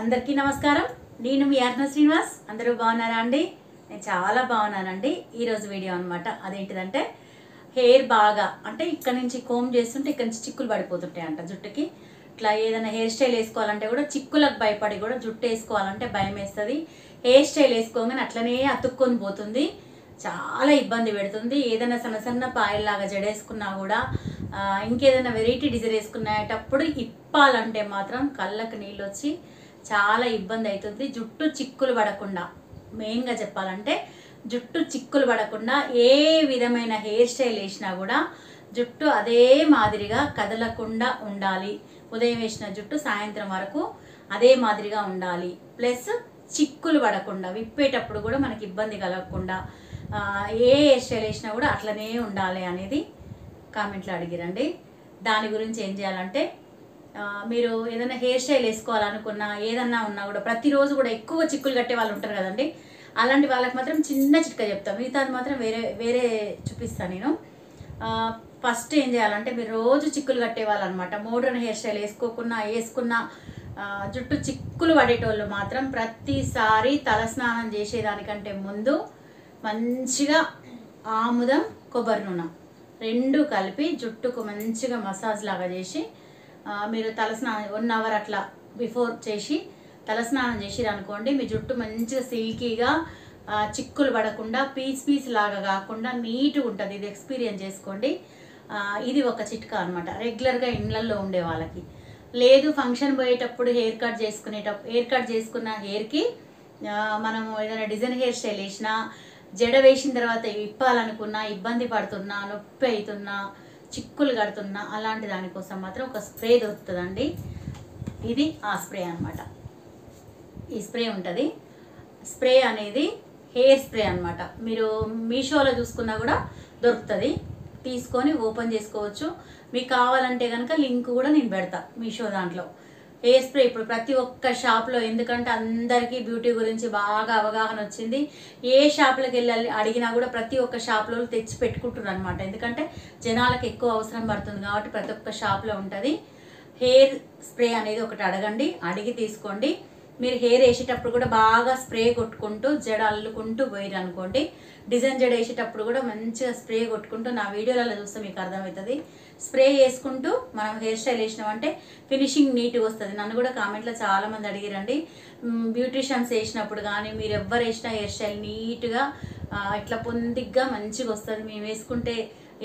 అందరికీ నమస్కారం. నేను మీ అర్ణ శ్రీనివాస్. అందరూ బాగున్నారా అండి? నేను చాలా బాగున్నానండి. ఈరోజు వీడియో అనమాట అదేంటిదంటే హెయిర్ బాగా అంటే ఇక్కడ నుంచి కోమ్ చేస్తుంటే ఇక్కడ నుంచి చిక్కులు పడిపోతుంటాయి అంట జుట్టుకి. ఇట్లా ఏదైనా హెయిర్ స్టైల్ వేసుకోవాలంటే కూడా చిక్కులకు భయపడి కూడా జుట్టు వేసుకోవాలంటే భయం వేస్తుంది. హెయిర్ స్టైల్ వేసుకోగానే అట్లనే అతుక్కొని పోతుంది. చాలా ఇబ్బంది పెడుతుంది. ఏదైనా సన్న సన్న పాయల్లాగా జడేసుకున్నా కూడా ఇంకేదైనా వెరైటీ డిజైన్ వేసుకునేటప్పుడు ఇప్పాలంటే మాత్రం కళ్ళకు నీళ్ళు వచ్చి చాలా ఇబ్బంది అవుతుంది. జుట్టు చిక్కులు పడకుండా మెయిన్గా చెప్పాలంటే జుట్టు చిక్కులు పడకుండా ఏ విధమైన హెయిర్ స్టైల్ వేసినా కూడా జుట్టు అదే మాదిరిగా కదలకుండా ఉండాలి. ఉదయం వేసిన జుట్టు సాయంత్రం వరకు అదే మాదిరిగా ఉండాలి. ప్లస్ చిక్కులు పడకుండా విప్పేటప్పుడు కూడా మనకి ఇబ్బంది కలగకుండా ఏ హెయిర్ స్టైల్ వేసినా కూడా అట్లనే ఉండాలి అనేది కామెంట్లో అడిగిరండి. దాని గురించి ఏం చేయాలంటే మీరు ఏదైనా హెయిర్ స్టైల్ వేసుకోవాలనుకున్నా ఏదన్నా ఉన్నా కూడా ప్రతిరోజు కూడా ఎక్కువ చిక్కులు కట్టే వాళ్ళు ఉంటారు కదండి. అలాంటి వాళ్ళకి మాత్రం చిన్న చిట్కా చెప్తాను మిగతాది మాత్రం వేరే వేరే చూపిస్తాను నేను. ఫస్ట్ ఏం చేయాలంటే మీరు రోజు చిక్కులు కట్టేవాళ్ళు అనమాట మోడర్న్ హెయిర్ స్టైల్ వేసుకోకున్నా వేసుకున్నా జుట్టు చిక్కులు పడేటోళ్ళు మాత్రం ప్రతిసారి తలస్నానం చేసేదానికంటే ముందు మంచిగా ఆముదం కొబ్బరి నూనె రెండు కలిపి జుట్టుకు మంచిగా మసాజ్ లాగా చేసి మీరు తలస్నానం వన్ అవర్ అట్లా బిఫోర్ చేసి తలస్నానం చేసిరు అనుకోండి మీ జుట్టు మంచిగా సిల్కీగా చిక్కులు పడకుండా పీస్ పీస్ లాగా కాకుండా నీట్గా ఉంటుంది. ఇది ఎక్స్పీరియన్స్ చేసుకోండి. ఇది ఒక చిట్కా అనమాట రెగ్యులర్గా ఇండ్లల్లో ఉండే వాళ్ళకి. లేదు ఫంక్షన్ పోయేటప్పుడు హెయిర్ కట్ చేసుకునేటప్పుడు హెయిర్ కట్ చేసుకున్న హెయిర్కి మనము ఏదైనా డిజైన్ హెయిర్ స్టైల్ వేసినా జడ వేసిన తర్వాత ఇప్పాలనుకున్నా ఇబ్బంది పడుతున్నా నొప్పి అవుతున్నా చిక్కులు కడుతున్నా అలాంటి దానికోసం మాత్రం ఒక స్ప్రే దొరుకుతుందండి. ఇది ఆ స్ప్రే అన్నమాట. ఈ స్ప్రే ఉంటుంది. స్ప్రే అనేది హెయిర్ స్ప్రే అన్నమాట. మీరు మీషోలో చూసుకున్నా కూడా దొరుకుతుంది. తీసుకొని ఓపెన్ చేసుకోవచ్చు. మీకు కావాలంటే కనుక లింక్ కూడా నేను పెడతా మీషో దాంట్లో. హెయిర్ స్ప్రే ఇప్పుడు ప్రతి ఒక్క షాప్లో ఎందుకంటే అందరికీ బ్యూటీ గురించి బాగా అవగాహన వచ్చింది. ఏ షాప్లకు వెళ్ళాలి అడిగినా కూడా ప్రతి ఒక్క షాప్లో తెచ్చి పెట్టుకుంటున్నారు అనమాట ఎందుకంటే జనాలకు ఎక్కువ అవసరం పడుతుంది కాబట్టి ప్రతి ఒక్క షాప్లో ఉంటుంది. హెయిర్ స్ప్రే అనేది ఒకటి అడగండి అడిగి తీసుకోండి. మీరు హెయిర్ వేసేటప్పుడు కూడా బాగా స్ప్రే కొట్టుకుంటూ జడ అల్లుకుంటూ పోయారు అనుకోండి డిజైన్ జడ వేసేటప్పుడు కూడా మంచిగా స్ప్రే కొట్టుకుంటూ నా వీడియోలలో చూస్తే మీకు అర్థమవుతుంది. స్ప్రే చేసుకుంటూ మనం హెయిర్ స్టైల్ వేసినామంటే ఫినిషింగ్ నీట్గా వస్తుంది. నన్ను కూడా కామెంట్లో చాలామంది అడిగిరండి. బ్యూటిషియన్స్ వేసినప్పుడు కానీ మీరు ఎవ్వరు వేసినా హెయిర్ స్టైల్ నీట్గా ఇట్లా పొందిగ్గా మంచిగా వస్తుంది. మేము వేసుకుంటే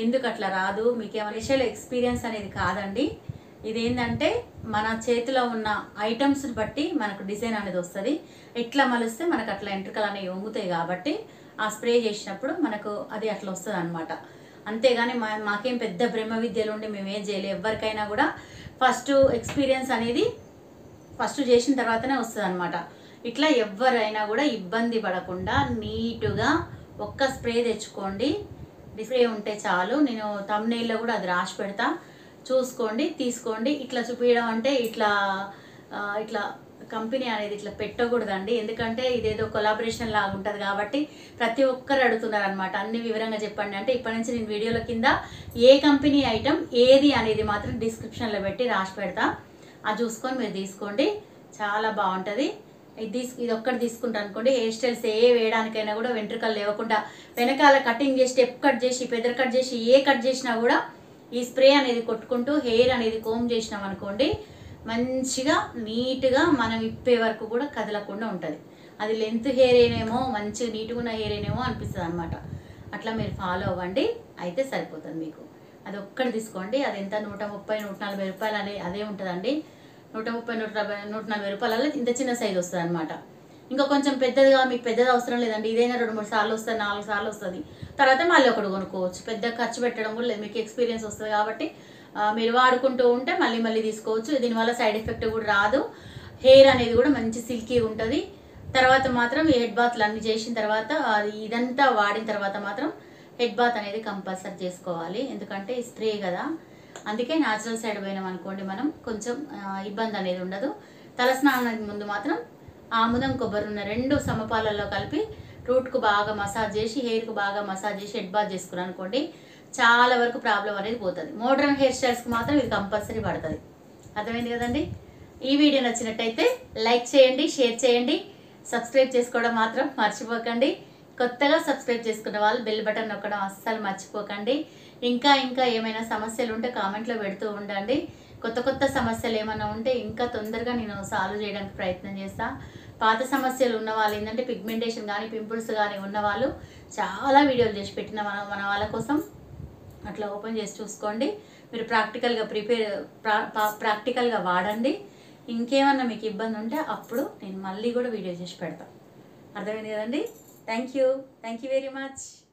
ఎందుకు అట్లా రాదు? మీకు ఏమైనా ఎక్స్పీరియన్స్ అనేది కాదండి. ఇదేంటంటే మన చేతిలో ఉన్న ఐటమ్స్ని బట్టి మనకు డిజైన్ అనేది వస్తుంది. ఎట్లా మలిస్తే మనకు అట్లా ఎంట్రికలు అనేవి వంగుతాయి కాబట్టి ఆ స్ప్రే చేసినప్పుడు మనకు అది అట్లా వస్తుంది అనమాట అంతేగాని మా మాకేం పెద్ద బ్రహ్మ విద్యలు ఉండి మేము ఏం చేయలేదు ఎవరికైనా కూడా ఫస్ట్ ఎక్స్పీరియన్స్ అనేది ఫస్ట్ చేసిన తర్వాతనే వస్తుంది అనమాట ఇట్లా ఎవరైనా కూడా ఇబ్బంది పడకుండా నీటుగా ఒక్క స్ప్రే తెచ్చుకోండి. స్ప్రే ఉంటే చాలు. నేను తమ్నైల్లో కూడా అది రాసి పెడతా. చూసుకోండి తీసుకోండి. ఇట్లా చూపించడం అంటే ఇట్లా ఇట్లా కంపెనీ అనేది ఇట్లా పెట్టకూడదండి. ఎందుకంటే ఇదేదో కొలాబరేషన్ లాగా ఉంటుంది కాబట్టి ప్రతి ఒక్కరు అడుగుతున్నారు అనమాట అన్ని వివరంగా చెప్పండి అంటే ఇప్పటి నుంచి నేను వీడియోల కింద ఏ కంపెనీ ఐటమ్ ఏది అనేది మాత్రం డిస్క్రిప్షన్లో పెట్టి రాసి పెడతా. అది చూసుకొని మీరు తీసుకోండి. చాలా బాగుంటుంది. ఇది తీసు ఇది ఒక్కటి తీసుకుంటా అనుకోండి. హెయిర్ స్టైల్స్ ఏ వేయడానికైనా కూడా వెంట్రుకలు లేవకుండా వెనకాల కటింగ్ చేసి స్టెప్ కట్ చేసి పెదర్ కట్ చేసి ఏ కట్ చేసినా కూడా ఈ స్ప్రే అనేది కొట్టుకుంటూ హెయిర్ అనేది కోమ్ చేసినాం అనుకోండి మంచిగా నీట్గా మనం ఇప్పే వరకు కూడా కదలకుండా ఉంటుంది. అది లెంత్ హెయిర్ అయినేమో మంచిగా నీట్గా ఉన్న హెయిర్ అయినేమో అనిపిస్తుంది అనమాట అట్లా మీరు ఫాలో అవ్వండి అయితే సరిపోతుంది మీకు. అది ఒక్కటి తీసుకోండి అది ఎంత? నూట ముప్పై నూట నలభై రూపాయలు అనే అదే ఉంటుందండి. నూట ముప్పై నూట నలభై నూట నలభై రూపాయలలో ఇంత చిన్న సైజు వస్తుంది అనమాట ఇంకా కొంచెం పెద్దదిగా మీకు పెద్దది అవసరం లేదండి. ఇదైనా రెండు మూడు సార్లు వస్తుంది నాలుగు సార్లు వస్తుంది. తర్వాత మళ్ళీ ఒకటి కొనుక్కోవచ్చు. పెద్ద ఖర్చు పెట్టడం కూడా లేదు. మీకు ఎక్స్పీరియన్స్ వస్తుంది కాబట్టి మీరు వాడుకుంటూ ఉంటే మళ్ళీ మళ్ళీ తీసుకోవచ్చు. దీనివల్ల సైడ్ ఎఫెక్ట్ కూడా రాదు. హెయిర్ అనేది కూడా మంచి సిల్కీ ఉంటుంది. తర్వాత మాత్రం ఈ హెడ్ బాత్లు అన్ని చేసిన తర్వాత అది ఇదంతా వాడిన తర్వాత మాత్రం హెడ్ బాత్ అనేది కంపల్సరీ చేసుకోవాలి. ఎందుకంటే స్ప్రే కదా. అందుకే న్యాచురల్ సైడ్ పోయినాం అనుకోండి మనం కొంచెం ఇబ్బంది అనేది ఉండదు. తలస్నానానికి ముందు మాత్రం ఆముదం కొబ్బరి ఉన్న రెండు సమపాలలో కలిపి రూట్కు బాగా మసాజ్ చేసి హెయిర్కు బాగా మసాజ్ చేసి హెడ్ బాత్ చేసుకున్నాను అనుకోండి చాలా వరకు ప్రాబ్లం అనేది పోతుంది. మోడ్రన్ హెయిర్ స్టైల్స్కి మాత్రం ఇది కంపల్సరీ పడుతుంది. అర్థమైంది కదండి? ఈ వీడియో నచ్చినట్టయితే లైక్ చేయండి షేర్ చేయండి సబ్స్క్రైబ్ చేసుకోవడం మాత్రం మర్చిపోకండి. కొత్తగా సబ్స్క్రైబ్ చేసుకున్న వాళ్ళు బెల్ బటన్ నొక్కడం అస్సలు మర్చిపోకండి. ఇంకా ఇంకా ఏమైనా సమస్యలు ఉంటే కామెంట్లో పెడుతూ ఉండండి. కొత్త కొత్త సమస్యలు ఏమైనా ఉంటే ఇంకా తొందరగా నేను సాల్వ్ చేయడానికి ప్రయత్నం చేస్తా. పాత సమస్యలు ఉన్న వాళ్ళు ఏంటంటే పిగ్మెంటేషన్ కానీ పింపుల్స్ కానీ ఉన్నవాళ్ళు చాలా వీడియోలు చేసి పెట్టిన మన మన వాళ్ళ కోసం. అట్లా ఓపెన్ చేసి చూసుకోండి. మీరు ప్రాక్టికల్గా ప్రిపేర్ ప్రా పా- ప్రాక్టికల్గా వాడండి. ఇంకేమన్నా మీకు ఇబ్బంది ఉంటే అప్పుడు నేను మళ్ళీ కూడా వీడియో చేసి పెడతాను అర్థమైంది కదండి? Thank you thank you very much